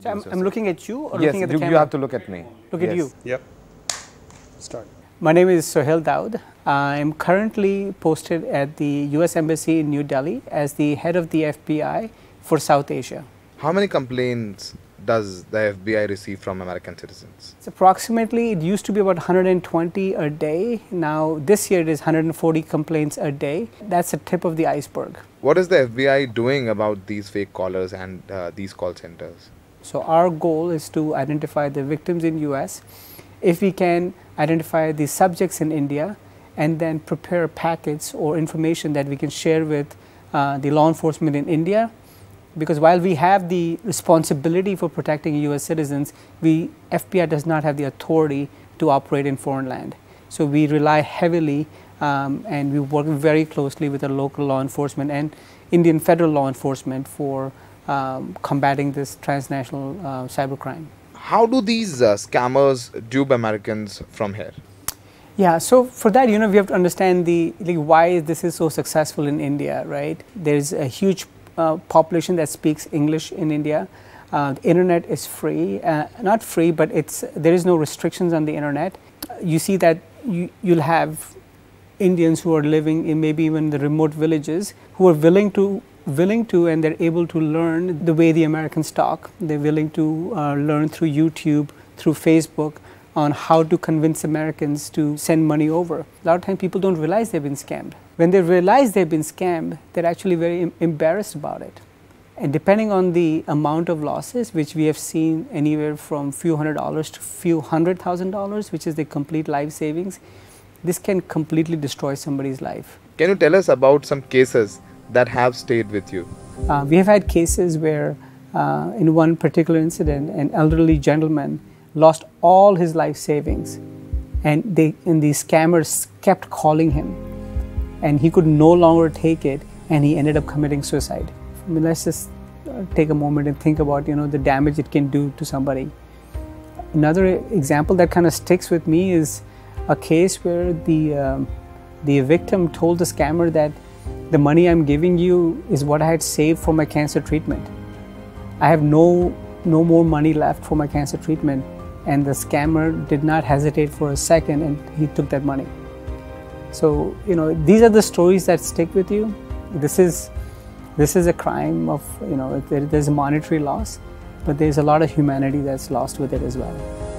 So I'm, I'm looking at you or yes, looking at the you, camera? you have to look at me. Look at you. Yep. Start. My name is Sohail Daud. I'm currently posted at the US Embassy in New Delhi as the head of the FBI for South Asia. How many complaints does the FBI receive from American citizens? It's approximately, it used to be about 120 a day. Now, this year it is 140 complaints a day. That's the tip of the iceberg. What is the FBI doing about these fake callers and uh, these call centers? So our goal is to identify the victims in US. If we can identify the subjects in India and then prepare packets or information that we can share with uh, the law enforcement in India. Because while we have the responsibility for protecting US citizens, we FBI does not have the authority to operate in foreign land. So we rely heavily um, and we work very closely with the local law enforcement and Indian federal law enforcement for um, combating this transnational uh, cybercrime. How do these uh, scammers dupe Americans from here? Yeah, so for that, you know, we have to understand the like why this is so successful in India, right? There's a huge uh, population that speaks English in India. Uh, the internet is free, uh, not free, but it's there is no restrictions on the internet. You see that you, you'll have Indians who are living in maybe even the remote villages who are willing to willing to and they're able to learn the way the Americans talk. They're willing to uh, learn through YouTube, through Facebook on how to convince Americans to send money over. A lot of times people don't realize they've been scammed. When they realize they've been scammed, they're actually very em- embarrassed about it. And depending on the amount of losses, which we have seen anywhere from few hundred dollars to few hundred thousand dollars, which is the complete life savings, this can completely destroy somebody's life. Can you tell us about some cases that have stayed with you? Uh, we have had cases where, uh, in one particular incident, an elderly gentleman lost all his life savings, and they and the scammers kept calling him, and he could no longer take it, and he ended up committing suicide. I mean, let's just uh, take a moment and think about you know the damage it can do to somebody. Another example that kind of sticks with me is a case where the um, the victim told the scammer that the money I'm giving you is what I had saved for my cancer treatment. I have no no more money left for my cancer treatment and the scammer did not hesitate for a second and he took that money. So, you know, these are the stories that stick with you. This is this is a crime of, you know, there's a monetary loss, but there's a lot of humanity that's lost with it as well.